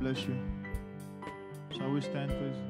bless you. Shall we stand, please?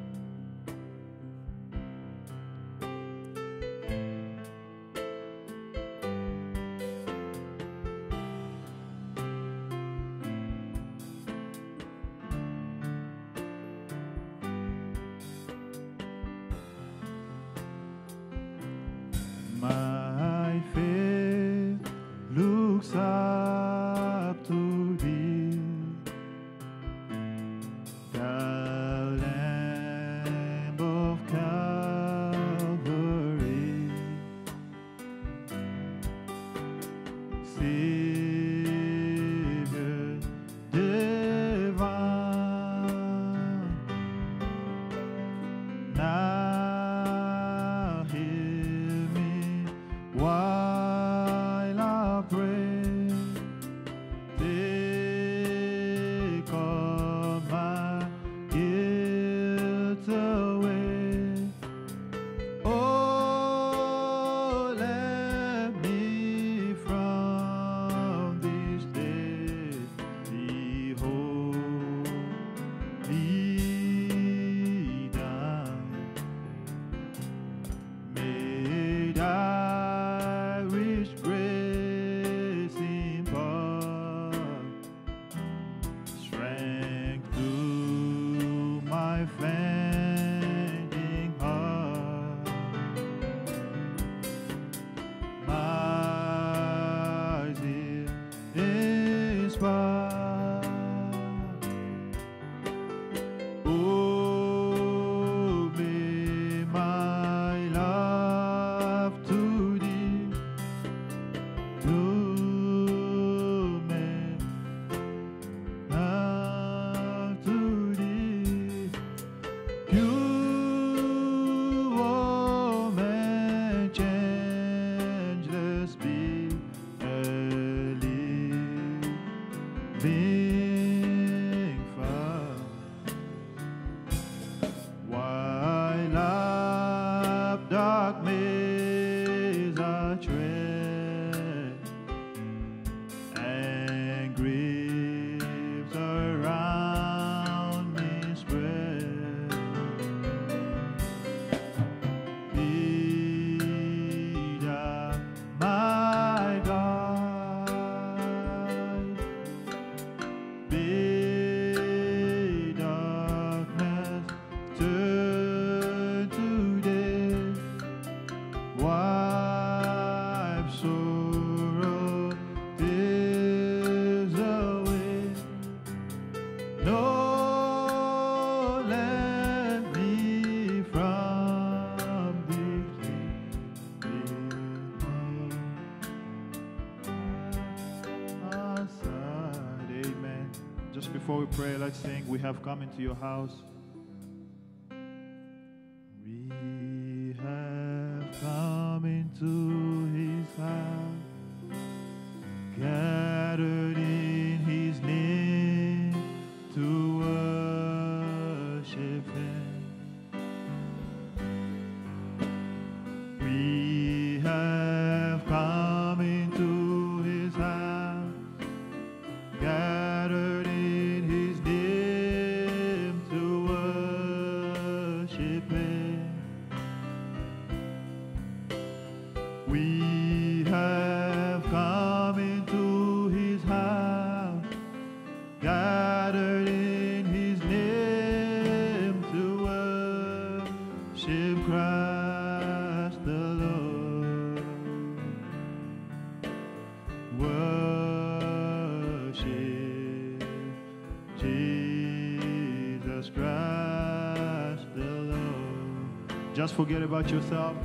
prayer, let's sing, We have come into your house. forget about yourself.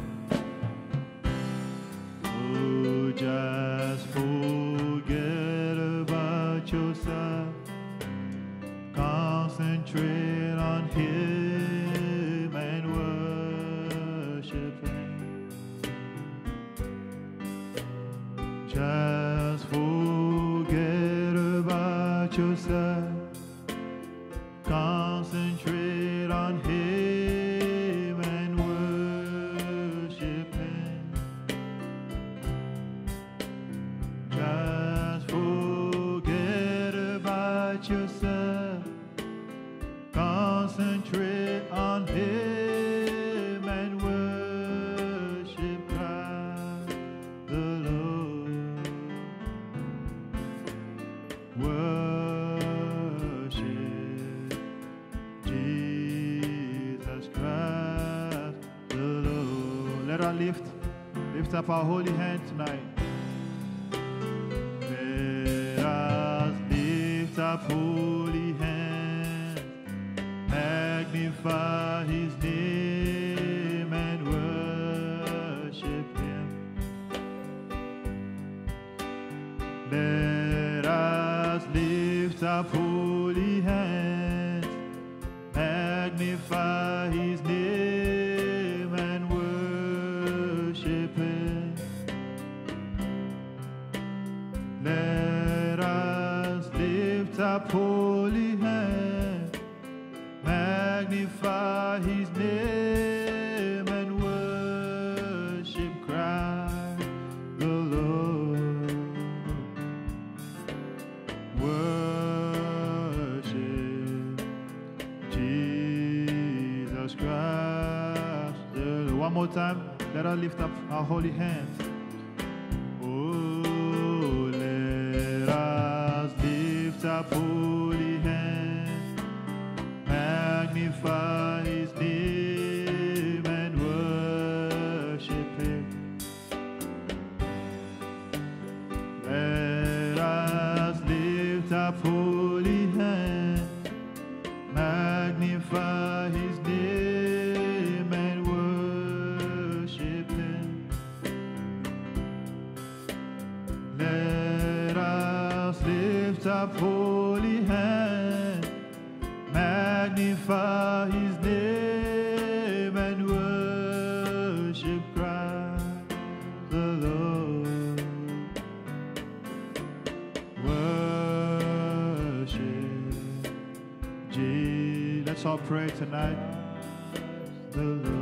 Let us lift, lift up our holy hand tonight. Let us lift up holy hands, magnify His name us lift up our holy hands. Oh, let us lift up holy hands, magnify holy hand, magnify His name and worship Christ the Lord. Worship Jesus. Let's all pray tonight. The Lord.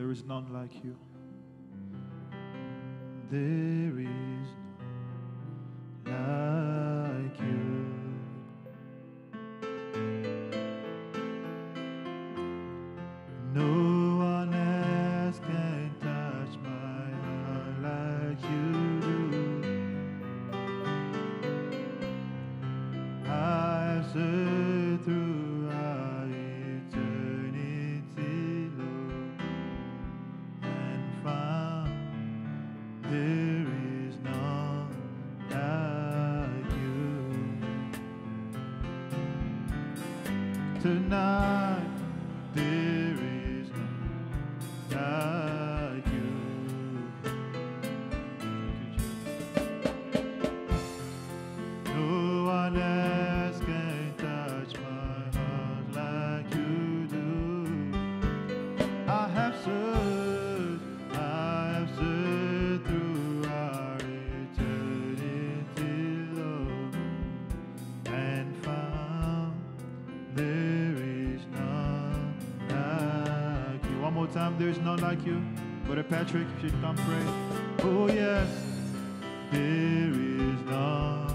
There is none like you. There is none like you. No one you. Tonight, there is none like there is none like you. Brother Patrick, you come pray. Oh yes, there is none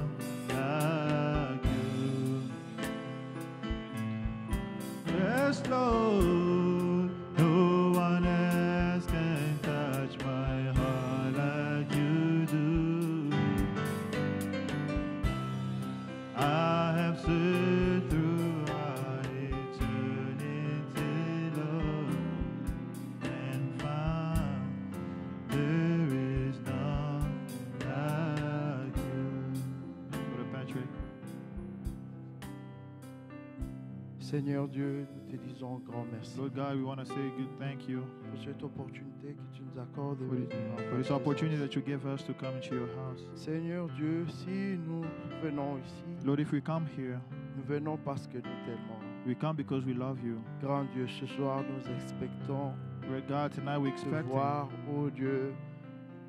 Seigneur Dieu, nous te disons grand merci Lord God, we want to say a good thank you pour cette opportunité que tu nous accordes de for, venir this- en for ta this opportunity that you give us to come into your house. Seigneur Dieu, si nous venons ici, Lord, if we come here, nous venons parce que nous t'aimons. we come because we love you. Grand Dieu, ce soir, nous expectons Lord God, tonight we te expect voir, oh Dieu,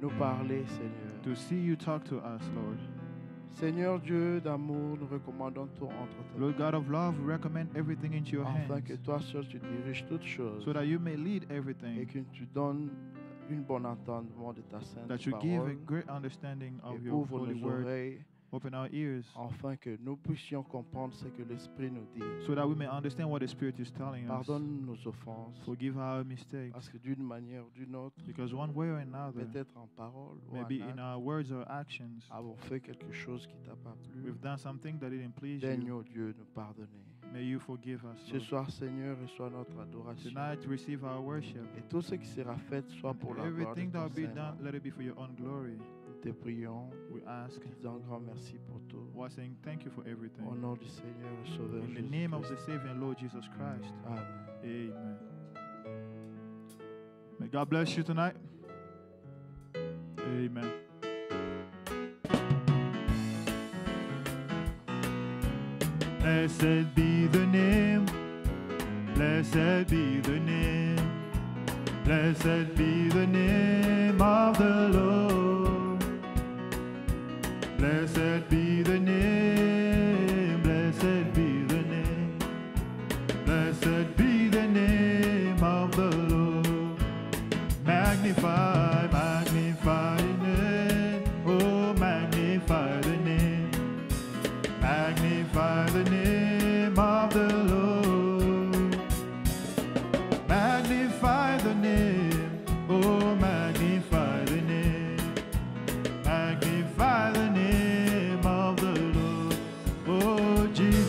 nous parler, Seigneur. to see you talk to us, Lord. Seigneur Dieu d'amour, nous recommandons tout entre tes Lord God of love, we recommend everything into your afin hands. que toi seul tu diriges toutes choses. So that you may lead et everything, que tu donnes une bonne entendement de ta sainte that you give a parole. great understanding of et your ouvre holy nos word. oreilles Open our ears afin que nous puissions comprendre ce que l'Esprit nous dit. so that we may understand what the Spirit is telling us. Pardonne nos offenses, Forgive our mistakes parce que d'une manière ou d'une autre, because one way or another, peut-être en parole ou en maybe in acte, our words or actions, avons fait quelque chose qui t'a pas plu. we've done something that didn't please Daigne, you. oh Dieu, nous pardonner. May you forgive us. Ce Lord. soir, Seigneur, reçois notre adoration. Tonight, receive our worship. Et tout ce qui sera fait soit pour la gloire de Everything that ton will be done, let it be for your own glory. Nous te prions, We ask, disons grand merci pour tout. while saying thank you for Au everything. nom du Seigneur et Sauveur In the Jésus name of the Christ. Savior and Lord Jesus Christ. Amen. Amen. May God bless you tonight. Amen. Blessed be the name. Blessed be the name. Blessed be the name of the Lord. Blessed be the name. Blessed be the name. Blessed be the name of the Lord. Magnify,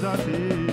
Oh, Jesus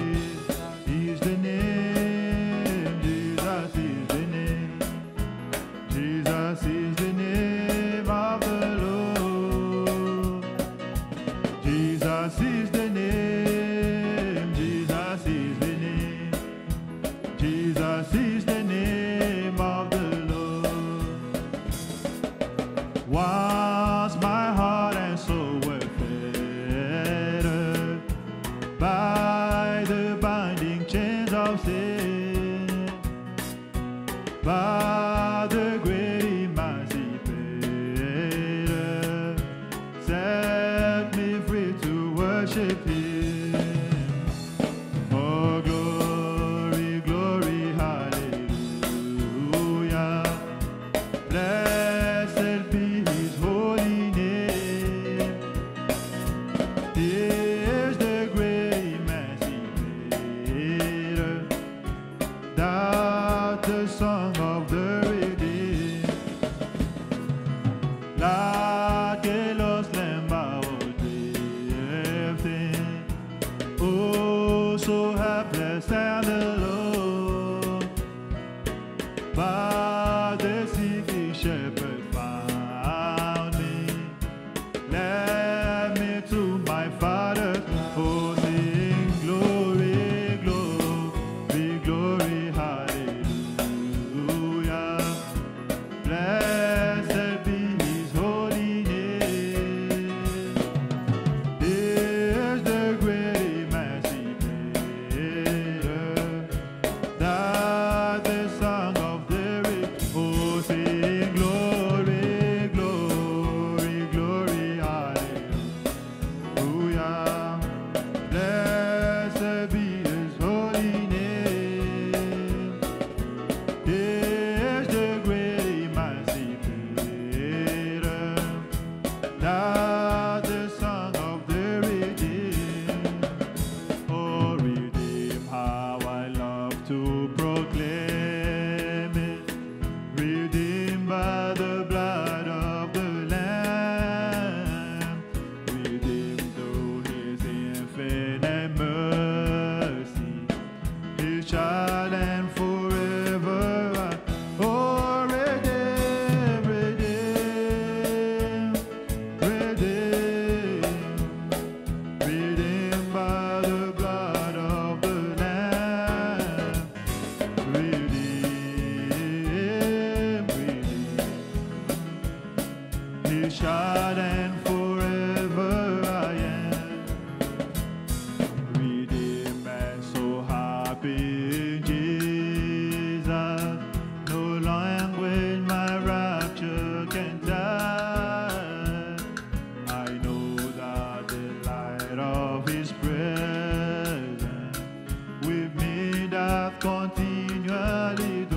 válido.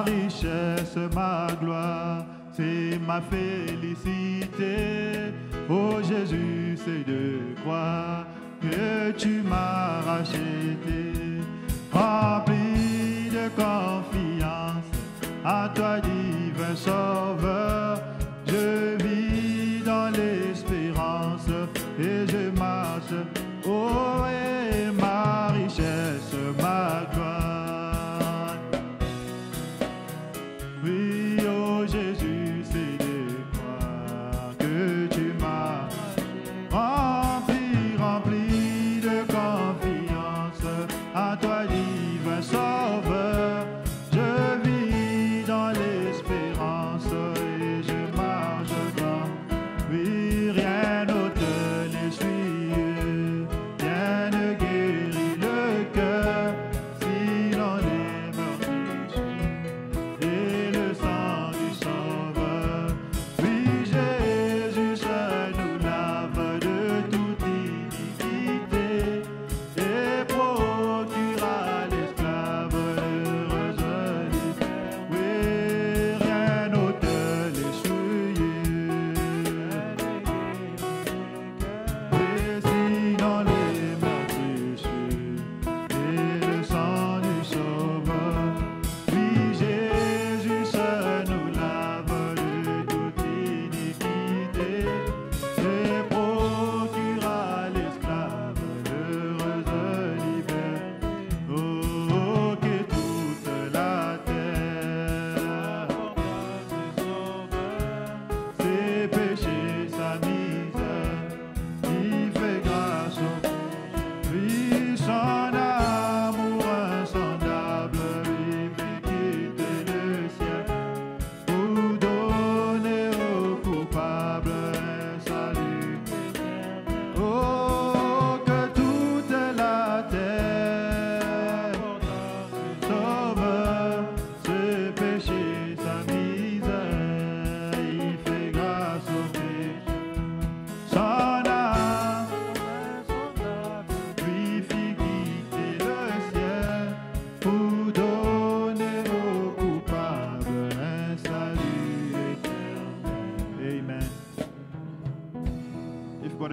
ma richesse, ma gloire, c'est ma félicité. Oh Jésus, c'est de croire que tu m'as racheté. Rempli de confiance à toi, divin sauveur.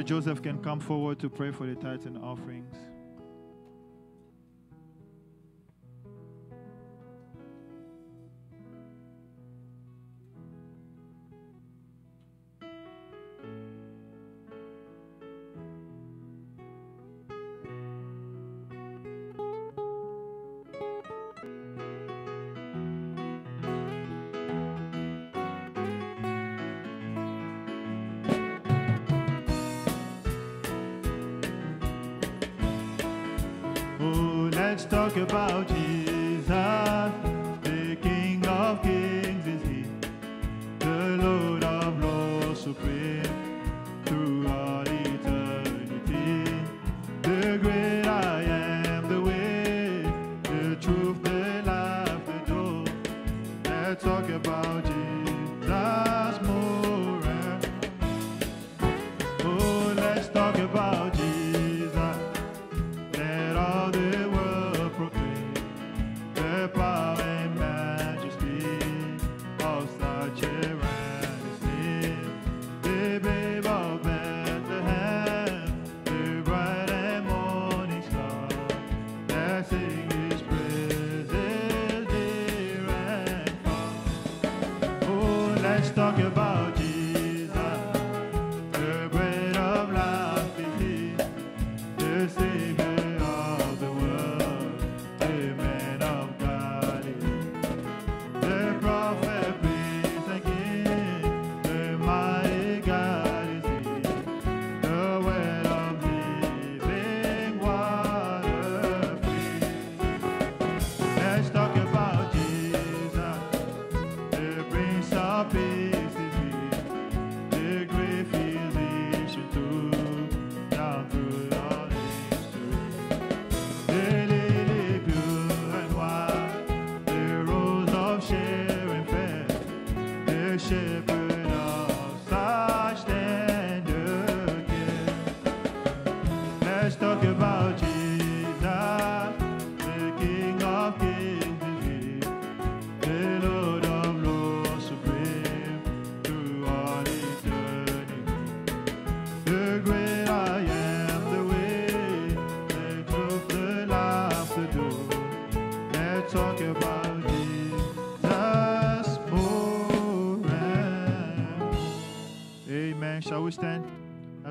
Joseph can come forward to pray for the titan. talk about Jesus.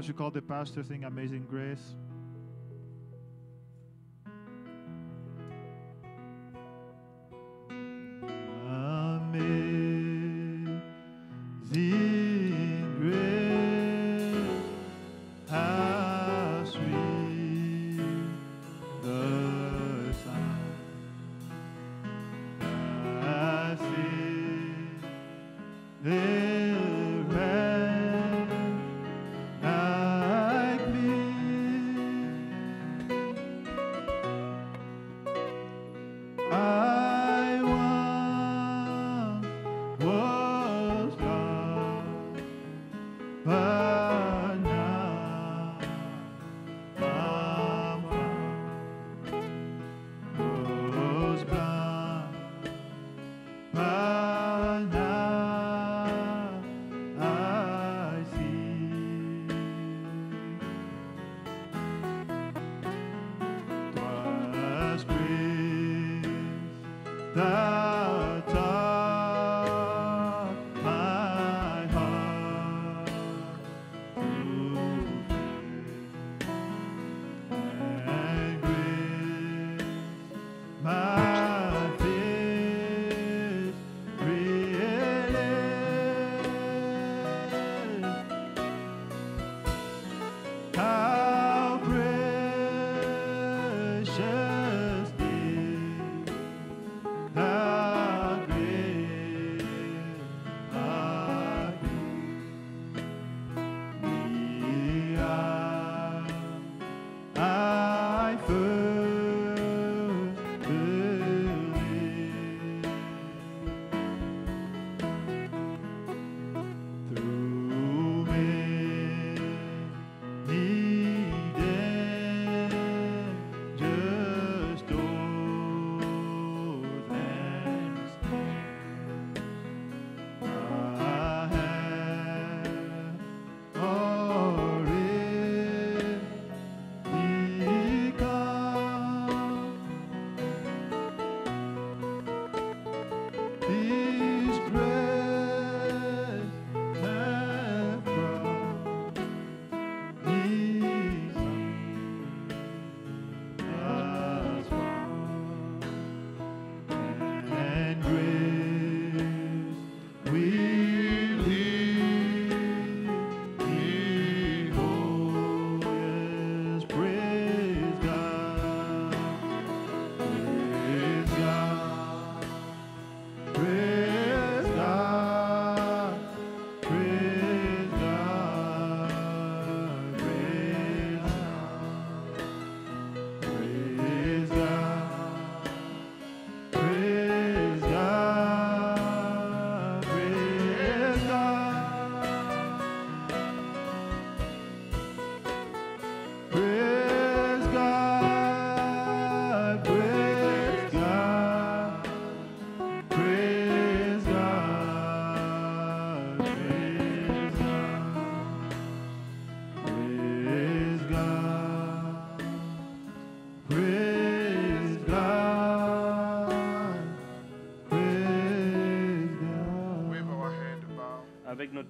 We call the pastor sing Amazing Grace?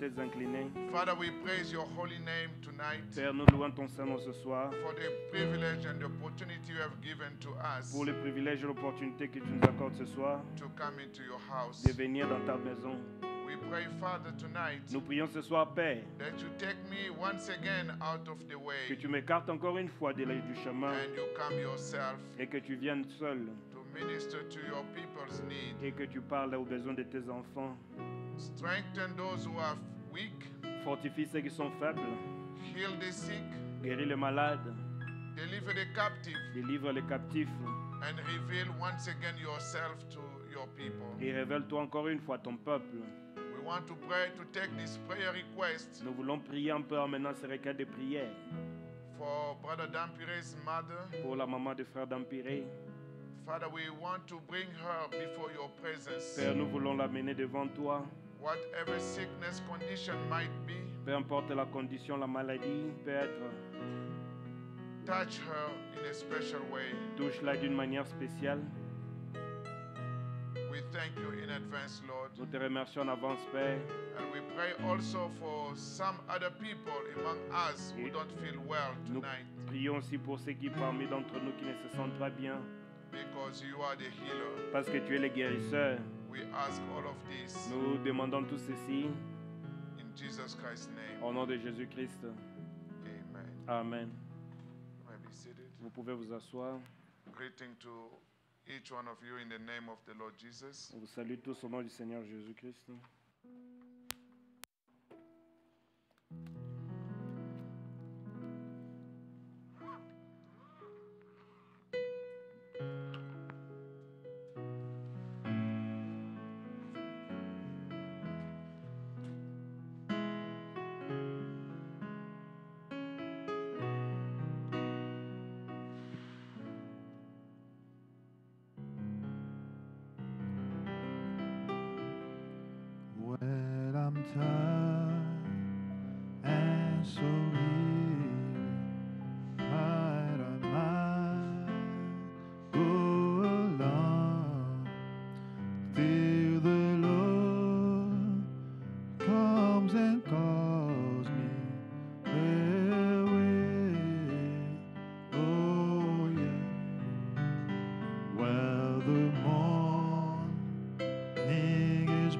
Têtes inclinées, Father, we praise your holy name tonight Père, nous louons ton Saint-Nom ce soir for the privilege and the opportunity you have given to us pour le privilège et l'opportunité que tu nous accordes ce soir to come into your house. de venir dans ta maison. We pray, Father, tonight Nous prions ce soir, Père, that you take me once again out of the que way tu m'écartes encore une fois de la- du chemin and you come yourself et que tu viennes seul to minister to your people's need. et que tu parles aux besoins de tes enfants. Strengthen those who are weak, Fortifie ceux qui sont faibles, heal the sick, guéris les malades, deliver the captive, délivre les captifs and reveal once again yourself to your people. et révèle-toi encore une fois ton peuple. We want to pray to take this prayer request Nous voulons prier un peu en menant ce requête de prière for Brother Dampire's mother. pour la maman de frère d'Empiré. Father, we want to bring her before your presence. Père, nous voulons l'amener devant toi. Whatever sickness condition might be, Peu importe la condition, la maladie peut être, touch her in a special way. touche-la d'une manière spéciale. We thank you in advance, Lord. Nous te remercions en avance, Père. And we pray also for some other people among us who Et don't feel well Nous tonight prions aussi pour ceux qui parmi d'entre nous qui ne se sentent pas bien, because you are the healer. parce que tu es le guérisseur. We ask all of this Nous demandons tout ceci in Jesus Christ's name. au nom de Jésus-Christ. Amen. Amen. You may be seated. Vous pouvez vous asseoir. Greeting to each one of you in the name of the Lord Jesus. On vous salue tous au nom du Seigneur Jésus-Christ.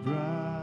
Bright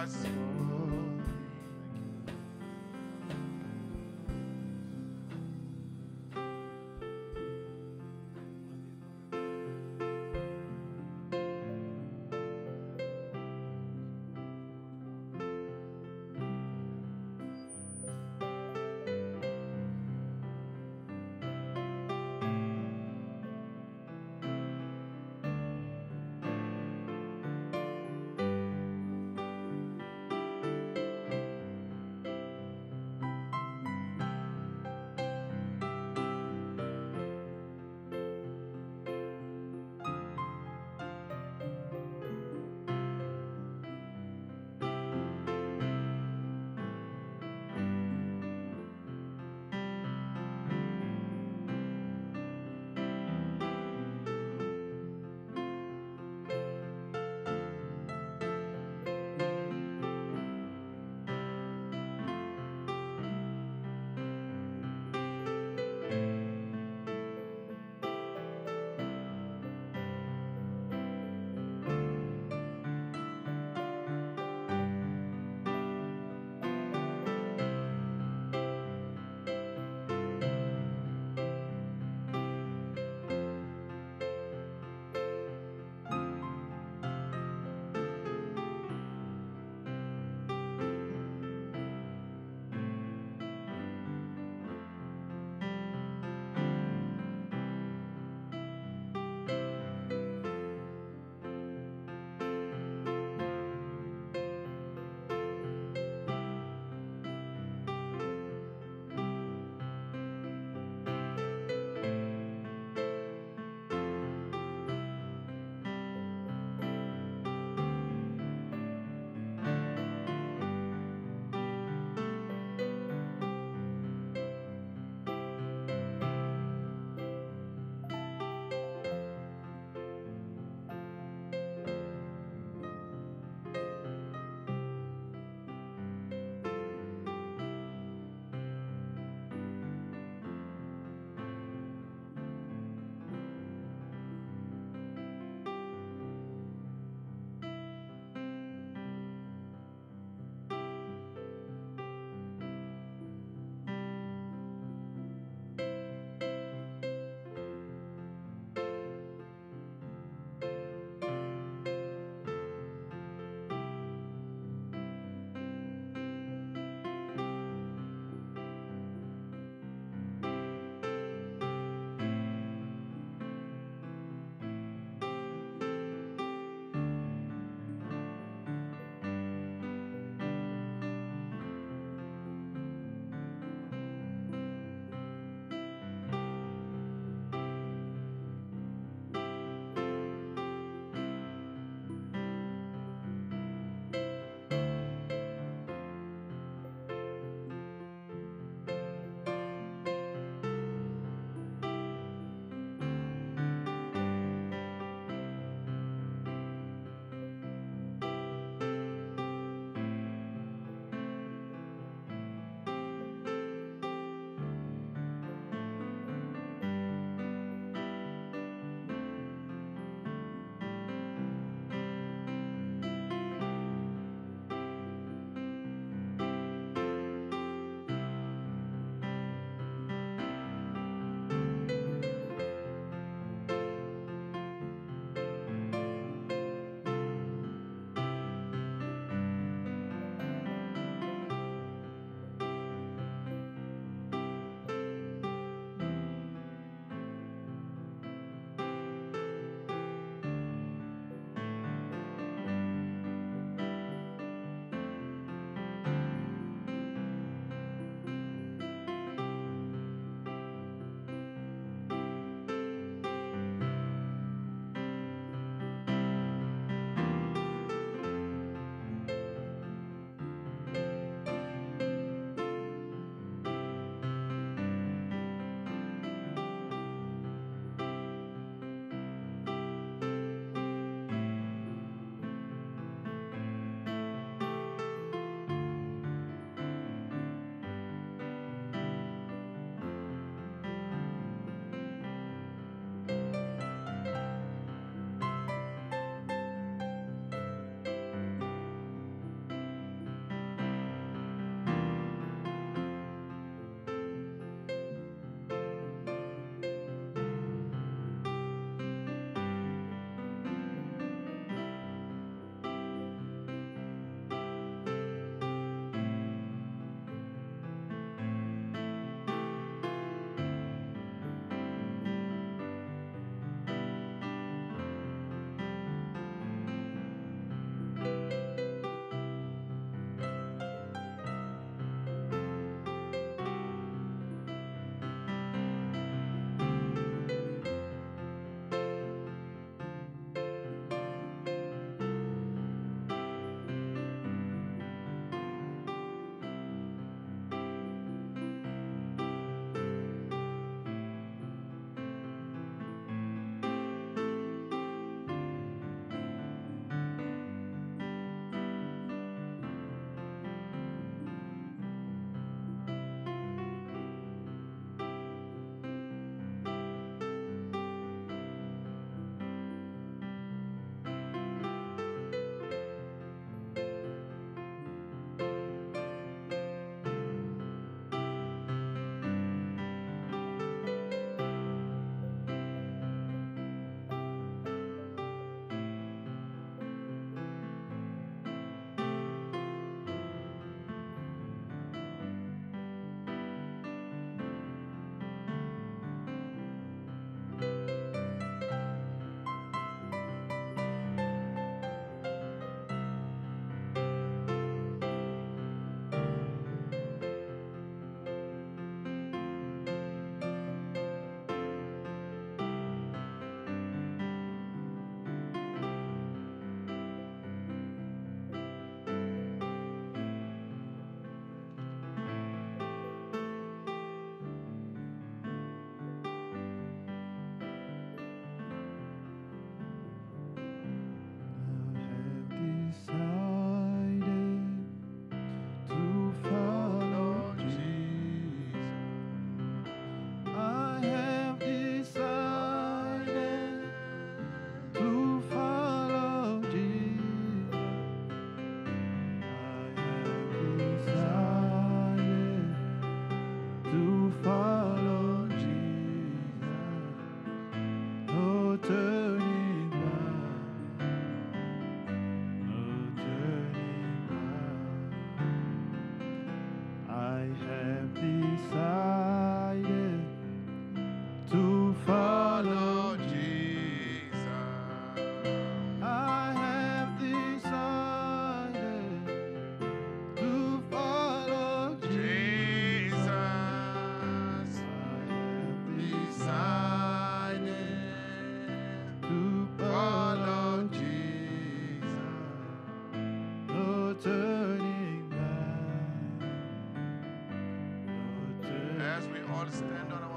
us. Stand on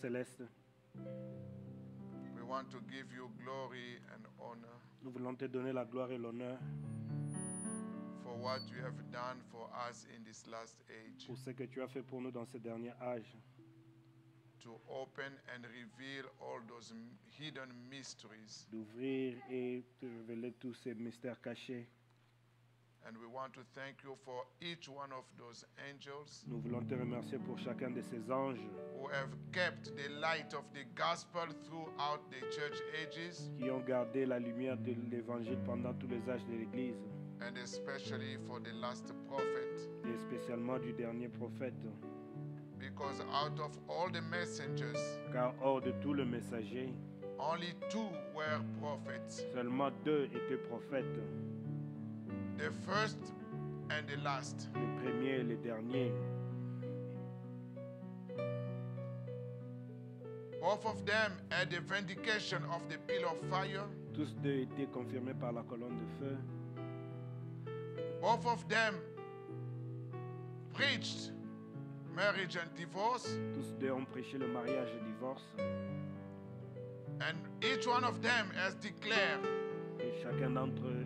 Céleste, we want to give you glory and honor nous voulons te donner la gloire et l'honneur for what you have done for us in this last age pour ce que tu as fait pour nous dans ce dernier âge, to open and reveal all those m- hidden mysteries. d'ouvrir et de révéler tous ces mystères cachés. Nous voulons te remercier pour chacun de ces anges who have kept the light of the gospel throughout the church ages qui ont gardé la lumière de l'évangile pendant tous les âges de l'Église, and especially for the last prophet. et spécialement du dernier prophète. Because out of all the messengers, Car hors de tout le messager, only two were prophets seulement deux étaient prophètes, the first and the last. le premier et le dernier. Both of them had the vindication of the pillar of fire. Tous deux étaient confirmés par la colonne de feu. Both of them preached marriage and divorce. Tous deux ont prêché le mariage et le divorce. And each one of them has declared Et chacun d'entre eux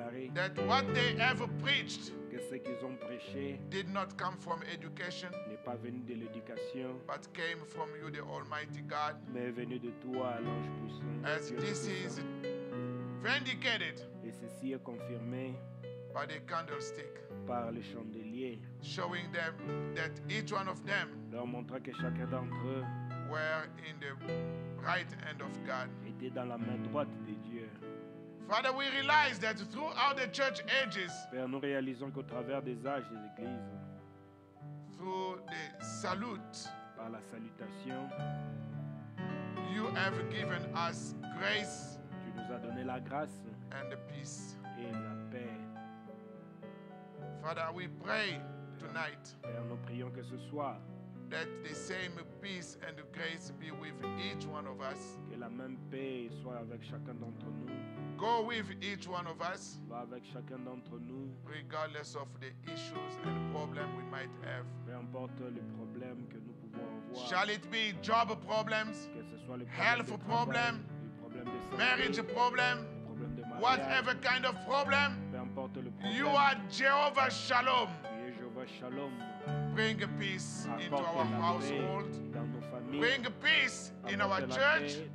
déclaré that what they ever preached que ce qu'ils ont prêché did not come from education, n'est pas venu de l'éducation, but came from you, the Almighty God. mais est venu de toi, l'ange puissant. As Dieu this is vindicated Et ceci est confirmé by the candlestick, par le chandelier, showing them that each one of them leur montrant que chacun d'entre eux were in the right hand of God. était dans la main droite de Dieu. Father, we realize that throughout the church ages, Père, nous réalisons qu'au travers des âges de l'Église, through the salute, par la salutation, you have given us grace tu nous as donné la grâce and peace. et la paix. Father, we pray tonight Père, nous prions que ce soir, that the same peace and grace be with each one of us. que la même paix soit avec chacun d'entre nous, Go with each one of us, va avec chacun d'entre nous, regardless of the issues and problems we might have. peu importe les problèmes que nous pouvons avoir, Shall it be job problems, que ce soit les health problèmes problem, travail, les de santé, marriage problem, les de mariage, whatever kind of problem, peu importe le problème, you are Jehovah Shalom. tu es Jéhovah Shalom, Bring peace into our household. dans nos familles, Bring peace in our church. paix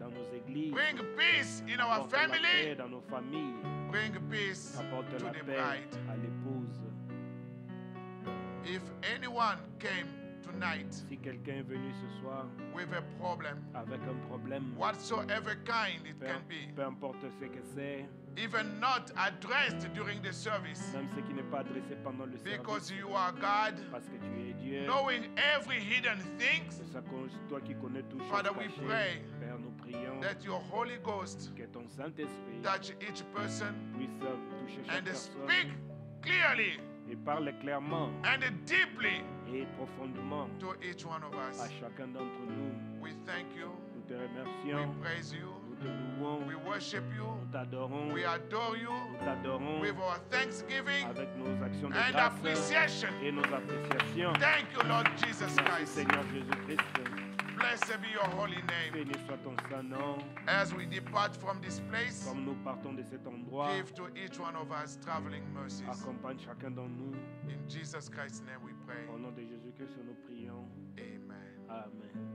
Bring peace in our apporte la paix family. dans nos familles, Bring peace apporte to la the paix bride. à l'épouse. If anyone came tonight Si quelqu'un est venu ce soir with a problem, avec un problème, whatsoever kind it peu, can be, peu importe ce que c'est, even not addressed during the service, même ce qui n'est pas adressé pendant le because you are God, parce que tu es Dieu, knowing every hidden thing, c'est ça qu'on- toi qui connais tout Father, we pray prions that your Holy Ghost que ton Saint-Esprit touch each person puisse toucher chaque and personne speak clearly et parle clairement and deeply et profondément to each one of à us. chacun d'entre nous. We thank you, Nous te we remercions, praise you, nous te louons, we worship you, nous t'adorons, we adore you nous t'adorons with our thanksgiving avec nos actions de and grâce appreciation. et nos appréciations. Thank you, Lord Jesus Merci Christ. Seigneur Jésus-Christ. Blessed be your holy name. Béni soit ton Saint-Nom. As we depart from this place, Comme nous partons de cet endroit, give to each one of us traveling mercies. accompagne chacun d'entre nous. In Jesus Christ's name we pray. Au nom de Jésus-Christ, nous prions. Amen. Amen.